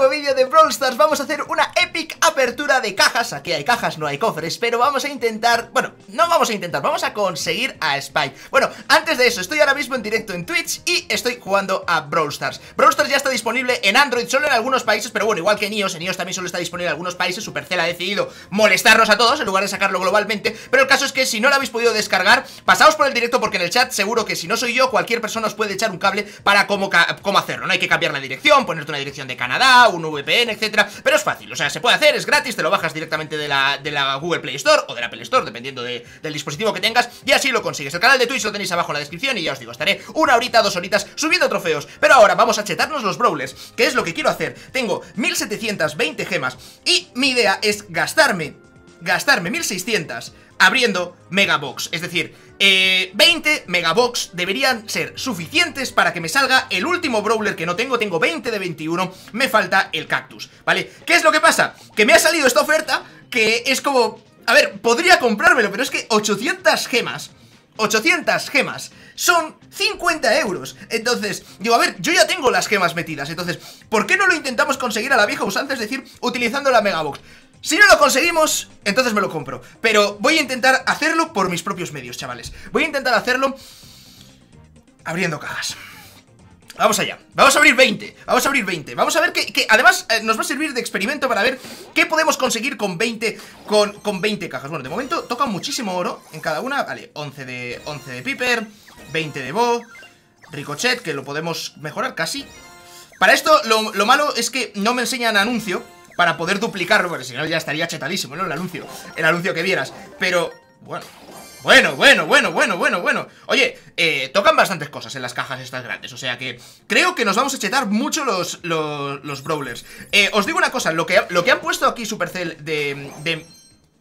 nuevo vídeo de Brawl Stars Vamos a hacer una epic apertura de cajas. Aquí hay cajas, no hay cofres Pero vamos a intentar... Bueno, no vamos a intentar Vamos a conseguir a Spike. Bueno, antes de eso, estoy ahora mismo en directo en Twitch Y estoy jugando a Brawl Stars Brawl Stars ya está disponible en Android Solo en algunos países Pero bueno, igual que en iOS En iOS también solo está disponible en algunos países. Supercell ha decidido molestarnos a todos En lugar de sacarlo globalmente Pero el caso es que si no lo habéis podido descargar Pasaos por el directo porque en el chat seguro que si no soy yo Cualquier persona os puede echar un cable para cómo, cómo hacerlo. No hay que cambiar la dirección, ponerte una dirección de Canadá, un VPN, pero es fácil, o sea, se puede hacer, es gratis, te lo bajas directamente de la, de la Google Play Store o de la Apple Store, dependiendo del dispositivo que tengas, y así lo consigues. El canal de Twitch lo tenéis abajo en la descripción y ya os digo, estaré una horita, dos horitas subiendo trofeos, pero ahora vamos a chetarnos los brawlers, que es lo que quiero hacer. Tengo 1720 gemas y mi idea es gastarme, gastarme 1600 abriendo Megabox, es decir, eh, 20 Megabox deberían ser suficientes para que me salga el último Brawler que no tengo, tengo 20 de 21, me falta el Cactus, ¿vale? ¿Qué es lo que pasa? Que me ha salido esta oferta que es como... A ver, podría comprármelo, pero es que 800 gemas 800 gemas son 50 euros Entonces, digo, a ver, yo ya tengo las gemas metidas Entonces, ¿por qué no lo intentamos conseguir a la vieja usanza? Es decir, utilizando la Megabox si no lo conseguimos, entonces me lo compro. Pero voy a intentar hacerlo por mis propios medios, chavales. Voy a intentar hacerlo abriendo cajas. Vamos allá, vamos a abrir 20 Vamos a abrir 20, vamos a ver que, además eh, nos va a servir de experimento para ver Qué podemos conseguir con 20 con, con 20 cajas. Bueno, de momento toca muchísimo oro en cada una. Vale, 11 de, 11 de Piper 20 de Bo Ricochet, que lo podemos mejorar casi. Para esto, lo malo es que no me enseñan anuncio para poder duplicarlo, porque si no ya estaría chetadísimo, ¿no? El anuncio, el anuncio que vieras. Pero, bueno, bueno, bueno, bueno, bueno, bueno, bueno Oye, eh, tocan bastantes cosas en las cajas estas grandes O sea que creo que nos vamos a chetar mucho los, los, brawlers eh, Os digo una cosa, lo que, lo que han puesto aquí Supercell de, de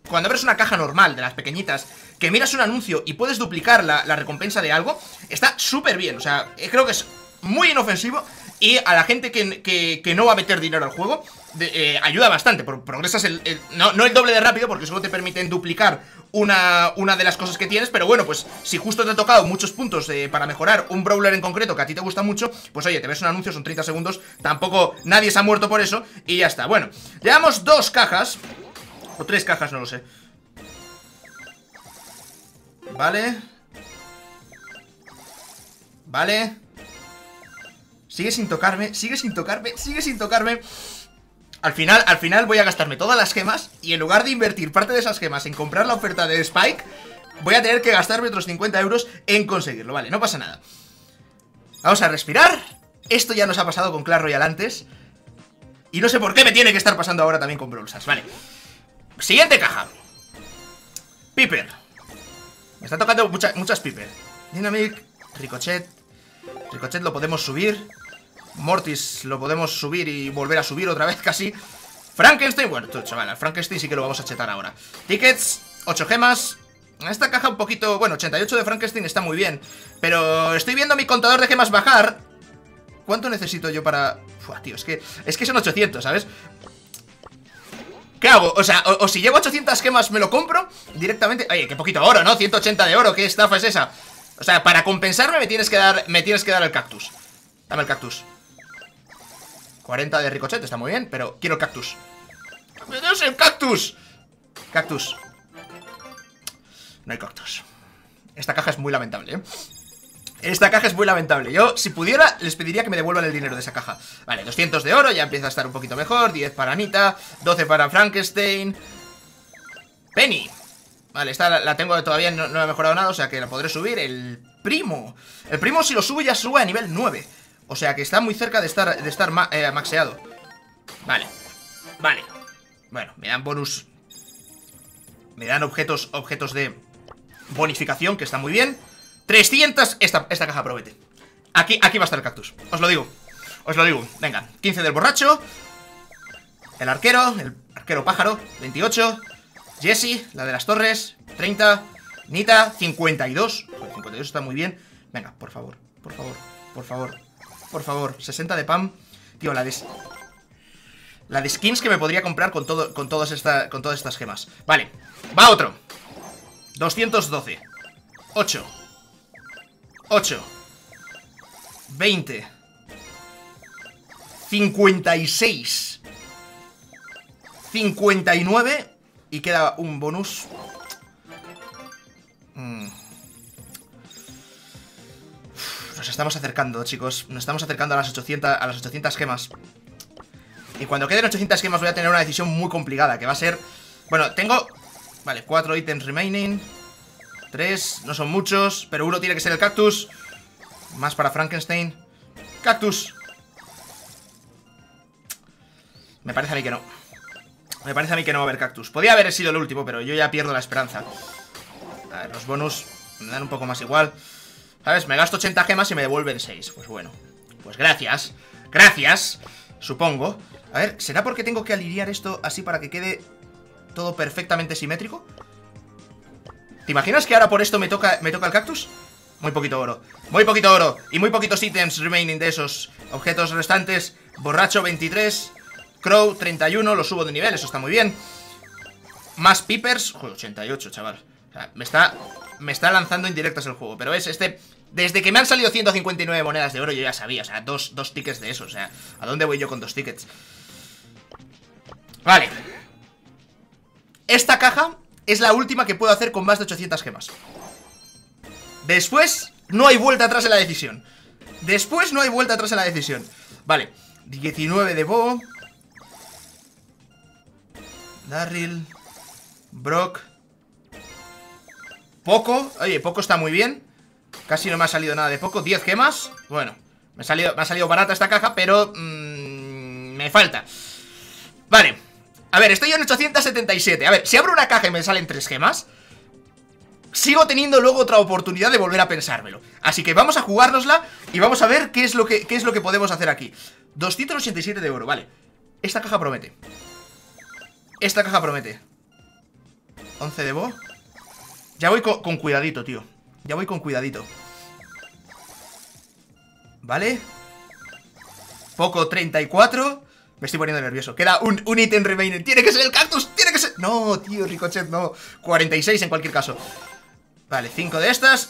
cuando abres una caja normal de las pequeñitas, que miras un anuncio y puedes duplicar la, la recompensa de algo, está súper bien. O sea, eh, creo que es muy inofensivo y a la gente que, no va a meter dinero al juego eh, Ayuda bastante, progresas el, no, el doble de rápido porque solo te permiten duplicar una, una, de las cosas que tienes Pero bueno, pues si justo te ha tocado muchos puntos eh, para mejorar un brawler en concreto que a ti te gusta mucho Pues oye, te ves un anuncio, son 30 segundos Tampoco nadie se ha muerto por eso y ya está. Bueno, llevamos dos cajas O tres cajas, no lo sé. Vale. Vale Sigue sin tocarme, sigue sin tocarme, sigue sin tocarme. Al final, al final voy a gastarme todas las gemas Y en lugar de invertir parte de esas gemas en comprar la oferta de Spike Voy a tener que gastarme otros 50 euros en conseguirlo, vale, no pasa nada. Vamos a respirar. Esto ya nos ha pasado con Clash Royale antes. Y no sé por qué me tiene que estar pasando ahora también con Brawl vale. Siguiente caja. Piper. Me está tocando muchas Piper. Dynamic, Ricochet. Ricochet lo podemos subir Mortis lo podemos subir y volver a subir otra vez casi Frankenstein, bueno, chaval, Frankenstein sí que lo vamos a chetar ahora Tickets, 8 gemas Esta caja un poquito, bueno, 88 de Frankenstein está muy bien Pero estoy viendo mi contador de gemas bajar ¿Cuánto necesito yo para...? Uf, tío, es que, es que son 800, ¿sabes? ¿Qué hago? O sea, o, si llevo 800 gemas me lo compro directamente Oye, qué poquito oro, ¿no? 180 de oro, ¿qué estafa es esa? O sea, para compensarme me tienes que dar, me tienes que dar el cactus Dame el cactus 40 de ricochet, está muy bien, pero quiero el cactus. ¡Me das el cactus! Cactus. No hay cactus. Esta caja es muy lamentable, ¿eh? Esta caja es muy lamentable. Yo, si pudiera, les pediría que me devuelvan el dinero de esa caja. Vale, 200 de oro, ya empieza a estar un poquito mejor 10 para Anita, 12 para Frankenstein. Penny. Vale, esta la, tengo todavía, no, no, he mejorado nada O sea que la podré subir. El primo. El primo si lo subo ya sube a nivel 9 o sea que está muy cerca de estar, de estar eh, maxeado. Vale. Vale. Bueno, me dan bonus. Me dan objetos, objetos de bonificación Que está muy bien. 300, esta, esta caja promete aquí, aquí va a estar el cactus, os lo digo. Os lo digo, venga 15 del borracho. El arquero, el arquero pájaro 28 Jesse, la de las torres 30 Nita, 52 52 está muy bien. Venga, por favor, por favor, por favor por favor, 60 de PAM Tío, la de... La de skins que me podría comprar con, todo, con, todas esta, con todas estas gemas. Vale, va otro. 212 8 8 20 56 59 Y queda un bonus Estamos acercando, chicos. Nos estamos acercando a las 800, a las 800 gemas. Y cuando queden 800 gemas voy a tener una decisión muy complicada Que va a ser... Bueno, tengo... Vale, 4 ítems remaining 3, no son muchos Pero uno tiene que ser el cactus Más para Frankenstein. Cactus. Me parece a mí que no. Me parece a mí que no va a haber cactus. Podría haber sido el último, pero yo ya pierdo la esperanza. A ver, los bonus Me dan un poco más igual ¿Sabes? Me gasto 80 gemas y me devuelven 6 Pues bueno Pues gracias Gracias Supongo A ver, ¿será porque tengo que alinear esto así para que quede todo perfectamente simétrico? ¿Te imaginas que ahora por esto me toca, me toca el cactus? Muy poquito oro Muy poquito oro Y muy poquitos ítems remaining de esos Objetos restantes Borracho 23 Crow 31 Lo subo de nivel Eso está muy bien Más peepers 88 chaval o sea, me está Me está lanzando indirectas el juego Pero es este Desde que me han salido 159 monedas de oro Yo ya sabía O sea, dos, dos tickets de eso O sea, ¿a dónde voy yo con dos tickets? Vale. Esta caja es la última que puedo hacer con más de 800 gemas. Después, no hay vuelta atrás en la decisión. Después no hay vuelta atrás en la decisión. Vale, 19 de Bo Darryl Brock Poco, oye, Poco está muy bien. Casi no me ha salido nada de Poco. 10 gemas, bueno Me ha salido, me ha salido barata esta caja, pero mmm, Me falta. Vale, a ver, estoy en 877 A ver, si abro una caja y me salen 3 gemas sigo teniendo luego otra oportunidad de volver a pensármelo. Así que vamos a jugárnosla y vamos a ver qué es lo que, qué es lo que podemos hacer aquí. 287 de oro, vale. Esta caja promete. Esta caja promete. 11 de bo Ya voy con, cuidadito, tío Ya voy con cuidadito Vale Poco 34 me estoy poniendo nervioso. Queda un, un ítem remaining. ¡Tiene que ser el cactus! ¡Tiene que ser! No, tío, Ricochet, no. 46 en cualquier caso. Vale, 5 de estas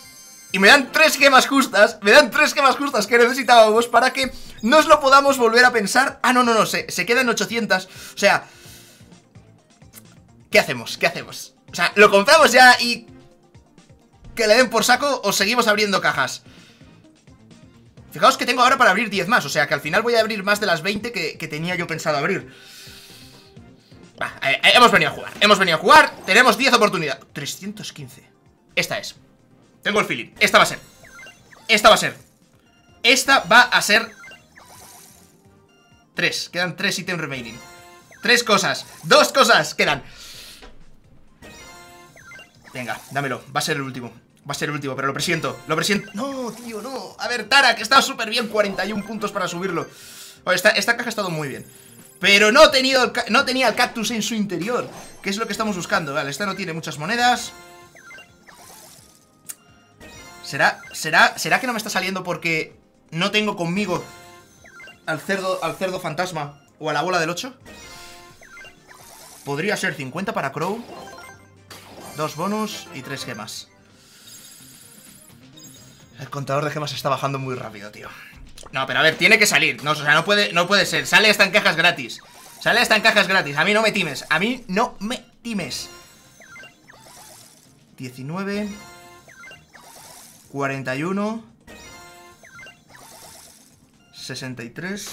Y me dan 3 gemas justas Me dan 3 gemas justas que necesitábamos Para que nos lo podamos volver a pensar Ah, no, no, no, se, se quedan 800 O sea ¿Qué hacemos? ¿Qué hacemos? O sea, ¿lo compramos ya y que le den por saco o seguimos abriendo cajas? Fijaos que tengo ahora para abrir 10 más O sea, que al final voy a abrir más de las 20 que, tenía yo pensado abrir. Va, eh, eh, hemos venido a jugar Hemos venido a jugar, tenemos 10 oportunidades 315 esta es. Tengo el feeling. Esta va a ser. Esta va a ser. Esta va a ser Tres. Quedan tres ítems remaining. Tres cosas. Dos cosas Quedan. Venga, dámelo. Va a ser el último Va a ser el último, pero lo presiento Lo presiento. No, tío, no. A ver, Tara, que está súper bien 41 puntos para subirlo. Esta, esta caja ha estado muy bien. Pero no, tenido no tenía el cactus en su interior Que es lo que estamos buscando. Vale, esta no tiene muchas monedas. ¿Será, será, ¿Será que no me está saliendo porque no tengo conmigo al cerdo, al cerdo fantasma o a la bola del 8? Podría ser 50 para Crow, dos bonus y tres gemas. El contador de gemas está bajando muy rápido, tío. No, pero a ver, tiene que salir. No, o sea, no puede, no puede ser. Sale hasta en cajas gratis. Sale hasta en cajas gratis. A mí no me times. A mí no me times. 19... 41 63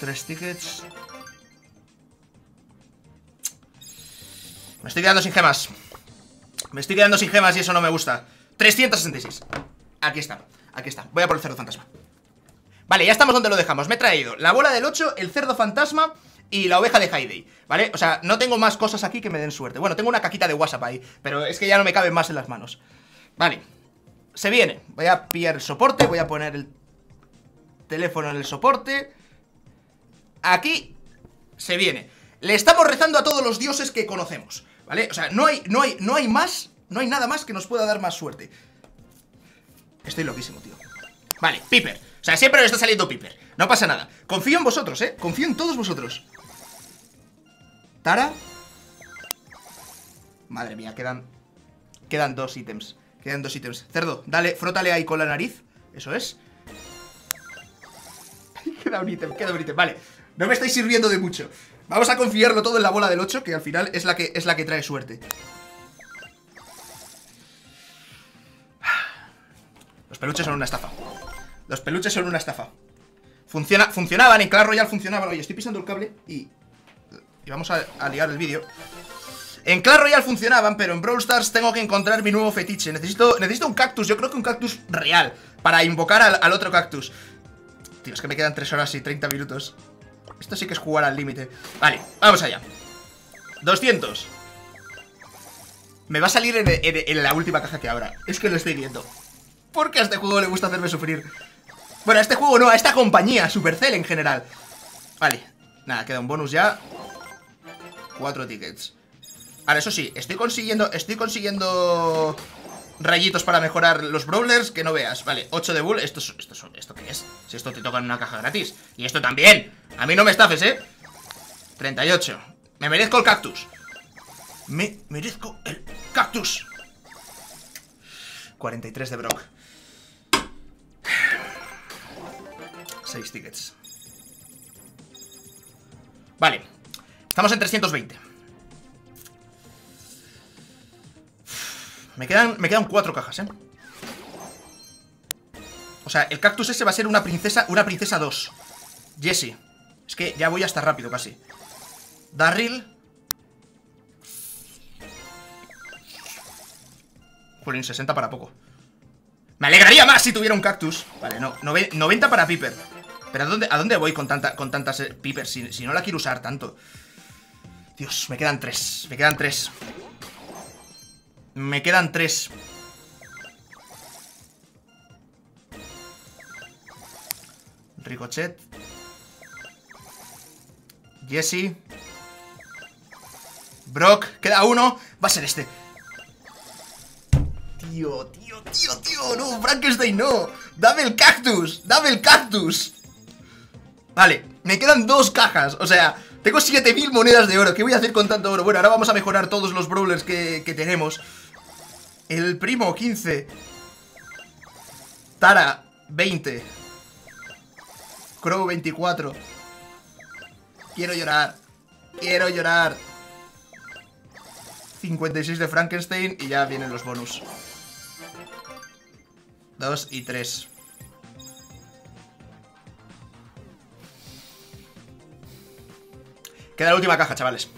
3 tickets Me estoy quedando sin gemas Me estoy quedando sin gemas y eso no me gusta 366 Aquí está, aquí está. Voy a por el cerdo fantasma. Vale, ya estamos donde lo dejamos. Me he traído la bola del 8, el cerdo fantasma y la oveja de Haidei, ¿vale? O sea, no tengo más cosas aquí que me den suerte. Bueno, tengo una caquita de WhatsApp ahí Pero es que ya no me caben más en las manos. Vale, se viene. Voy a pillar el soporte, voy a poner el teléfono en el soporte. Aquí se viene. Le estamos rezando a todos los dioses que conocemos ¿Vale? O sea, no hay, no hay, no hay más No hay nada más que nos pueda dar más suerte. Estoy loquísimo, tío. Vale, Piper. O sea, siempre me está saliendo Piper. No pasa nada. Confío en vosotros, ¿eh? Confío en todos vosotros. Tara. Madre mía, quedan Quedan dos ítems. Quedan dos ítems. Cerdo, dale, frótale ahí con la nariz. Eso es. Queda un ítem, queda un ítem. Vale, no me estáis sirviendo de mucho. Vamos a confiarlo todo en la bola del 8, que al final es la que, es la que trae suerte. Peluches son una estafa. Los peluches son una estafa. Funciona, funcionaban, en Clash Royale funcionaban. Oye, estoy pisando el cable y... Y vamos a, a liar el vídeo. En Clash Royale funcionaban, pero en Brawl Stars tengo que encontrar mi nuevo fetiche. Necesito, necesito un cactus, yo creo que un cactus real, para invocar al, otro cactus. Tío, es que me quedan 3 horas y 30 minutos. Esto sí que es jugar al límite. Vale, vamos allá. 200. Me va a salir en, la última caja que abra. Es que lo estoy viendo. Porque a este juego le gusta hacerme sufrir. Bueno, a este juego no, a esta compañía, Supercell en general. Vale, nada, queda un bonus ya. Cuatro tickets. Ahora, eso sí, estoy consiguiendo Estoy consiguiendo rayitos para mejorar los brawlers que no veas Vale, 8 de bull, esto, esto, esto qué es Si esto te toca en una caja gratis Y esto también, a mí no me estafes, ¿eh? 38 Me merezco el cactus Me merezco el cactus 43 de Brock 6 tickets. Vale Estamos en 320 Me quedan, me quedan cuatro cajas, ¿eh? O sea, el cactus ese va a ser una princesa Una princesa 2 Jessie Es que ya voy hasta rápido casi. Darryl. Jolín, 60 para poco. Me alegraría más si tuviera un cactus. Vale, no, 90 para Piper Pero ¿a dónde, a dónde voy con, tanta, con tantas eh, Piper si, si no la quiero usar tanto Dios, me quedan tres Me quedan tres me quedan tres. Ricochet. Jesse. Brock. Queda uno. Va a ser este. Tío, tío, tío, tío. No, Frankenstein, no. Dame el cactus. Dame el cactus. Vale, me quedan dos cajas. O sea, tengo 7000 monedas de oro. ¿Qué voy a hacer con tanto oro? Bueno, ahora vamos a mejorar todos los brawlers que, que tenemos. El primo, 15. Tara, 20. Crow, 24. Quiero llorar. Quiero llorar. 56 de Frankenstein y ya vienen los bonus. 2 y 3. Queda la última caja, chavales.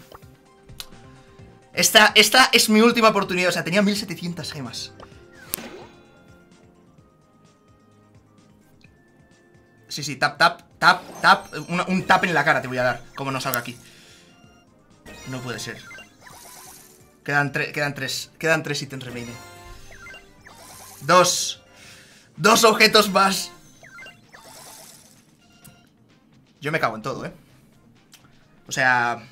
Esta, esta es mi última oportunidad. O sea, tenía 1700 gemas. Sí, sí, tap, tap, tap, tap. un tap en la cara te voy a dar. Como no salga aquí. No puede ser. Quedan, quedan tres. Quedan tres ítems remaining. Dos. Dos objetos más. Yo me cago en todo, ¿eh? O sea...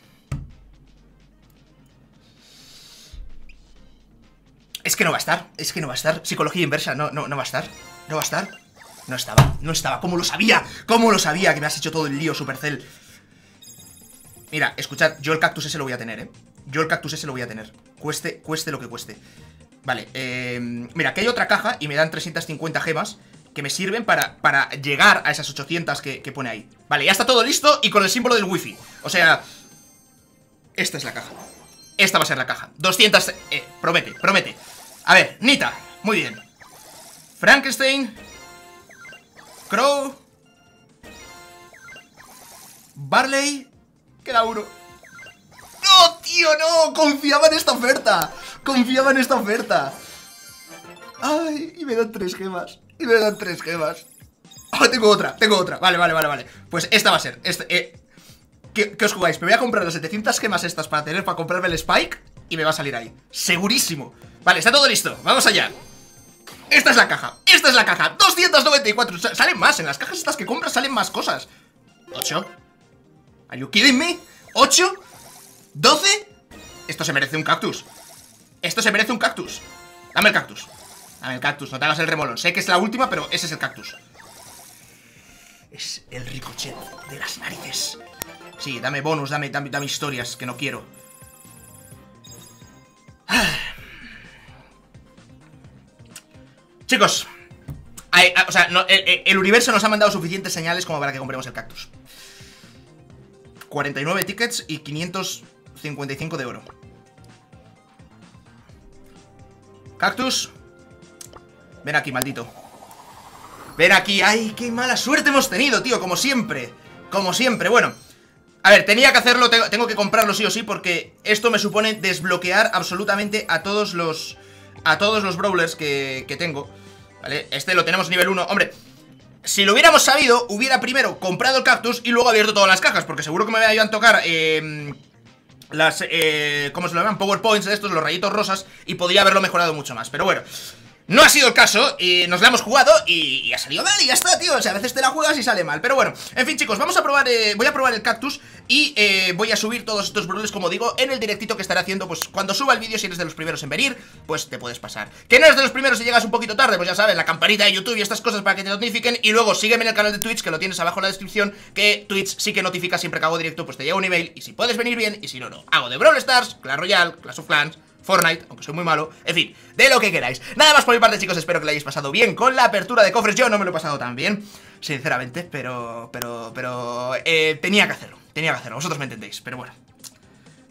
Es que no va a estar, es que no va a estar Psicología inversa, no, no, no va a estar No va a estar No estaba, no estaba, ¿cómo lo sabía? ¿Cómo lo sabía que me has hecho todo el lío, Supercell? Mira, escuchad, yo el cactus ese lo voy a tener, ¿eh? Yo el cactus ese lo voy a tener Cueste, cueste lo que cueste Vale, eh, mira, aquí hay otra caja y me dan 350 gemas que me sirven para, para llegar a esas 800 que, pone ahí. Vale, ya está todo listo y con el símbolo del wifi. O sea, esta es la caja. Esta va a ser la caja. 200, eh, promete, promete. A ver, Nita, muy bien. Frankenstein Crow Barley Queda uno. ¡No, tío, no! Confiaba en esta oferta. Confiaba en esta oferta. Ay, y me dan tres gemas Y me dan tres gemas. Ah, tengo otra, tengo otra. Vale, vale, vale, vale. Pues esta va a ser este, ¿qué, ¿Qué os jugáis? Me voy a comprar las 700 gemas estas para tener Para comprarme el Spike Y me va a salir ahí. Segurísimo. Vale, está todo listo, vamos allá. Esta es la caja, esta es la caja. 294, salen más, en las cajas estas que compras salen más cosas. 8 ¿Are you kidding me? ¿8? ¿12? Esto se merece un cactus. Esto se merece un cactus. Dame el cactus Dame el cactus, no te hagas el remolón Sé que es la última, pero ese es el cactus. Es el ricochet de las narices. Sí, dame bonus, dame, dame, dame historias que no quiero. Chicos, o sea, el, universo nos ha mandado suficientes señales como para que compremos el cactus. 49 tickets y 555 de oro. Cactus Ven aquí, maldito. Ven aquí, ay, qué mala suerte hemos tenido, tío, como siempre. Como siempre, bueno a ver, tenía que hacerlo, tengo, que comprarlo sí o sí Porque esto me supone desbloquear absolutamente a todos los... A todos los brawlers que, que tengo ¿Vale? Este lo tenemos nivel 1 Hombre, si lo hubiéramos sabido, hubiera primero comprado el cactus y luego abierto todas las cajas Porque seguro que me iban a tocar eh, las, eh, ¿cómo se lo llaman? Powerpoints de estos, los rayitos rosas Y podría haberlo mejorado mucho más, pero bueno no ha sido el caso, y nos la hemos jugado y, ha salido mal y ya está, tío. O sea, a veces te la juegas y sale mal. Pero bueno, en fin chicos, vamos a probar, eh, voy a probar el cactus Y eh, voy a subir todos estos brawlers, como digo, en el directito que estaré haciendo Pues cuando suba el vídeo, si eres de los primeros en venir, pues te puedes pasar. Que no eres de los primeros si llegas un poquito tarde, pues ya sabes, la campanita de YouTube y estas cosas para que te notifiquen. Y luego sígueme en el canal de Twitch, que lo tienes abajo en la descripción Que Twitch sí que notifica siempre que hago directo, pues te llega un email Y si puedes venir bien, y si no, no. Hago de Brawl Stars, Clash Royale, Clash of Clans Fortnite, aunque soy muy malo, en fin, de lo que queráis. Nada más por mi parte chicos, espero que lo hayáis pasado bien con la apertura de cofres. Yo no me lo he pasado tan bien, sinceramente, pero, pero, pero, eh, tenía que hacerlo, tenía que hacerlo, vosotros me entendéis, pero bueno.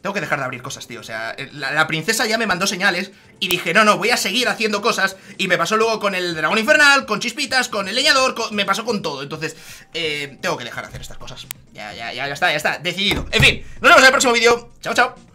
Tengo que dejar de abrir cosas, tío, o sea, eh, la, princesa ya me mandó señales Y dije, no, no, voy a seguir haciendo cosas Y me pasó luego con el dragón infernal, con chispitas, con el leñador, me pasó con todo Entonces, eh, tengo que dejar de hacer estas cosas. Ya, ya, ya, ya está, ya está, decidido. En fin, nos vemos en el próximo vídeo, chao, chao